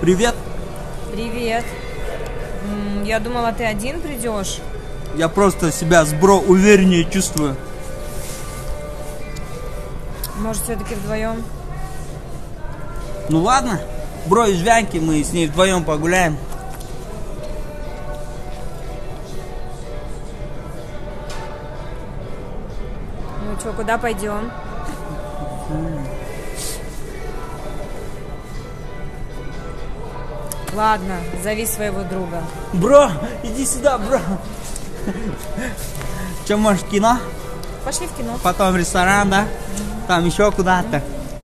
Привет. Привет. Я думала, ты один придешь. Я просто себя с бро увереннее чувствую. Может, все-таки вдвоем? Ну ладно, бро из Вянки, мы с ней вдвоем погуляем. Ну что, куда пойдем? Ладно, зови своего друга. Бро, иди сюда, бро. Че, может, кино? Пошли в кино. Потом в ресторан, да? Там еще куда-то.